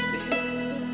Still.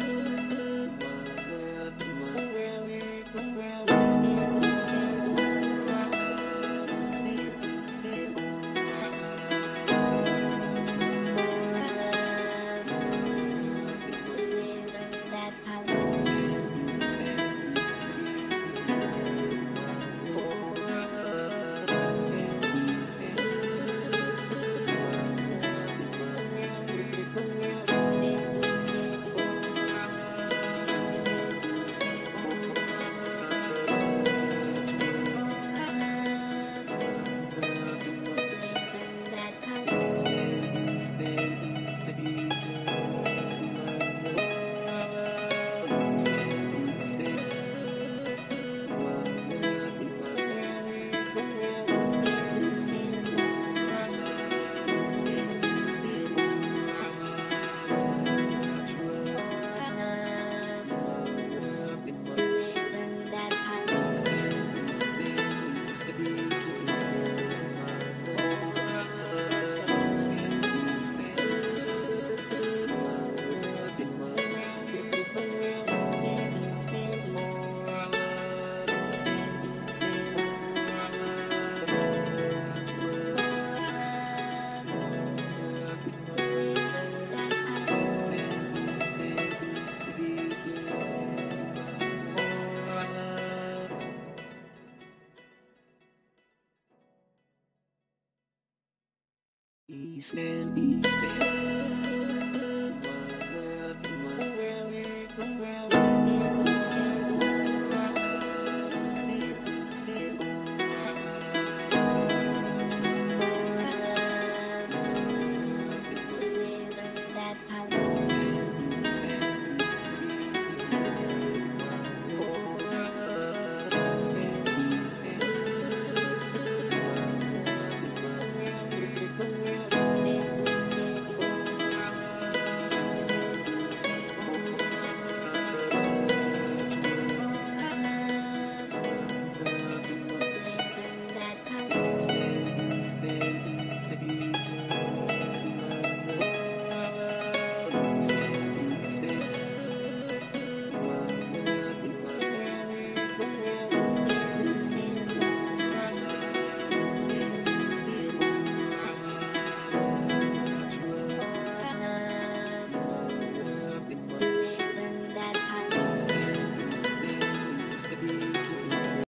East End, East End.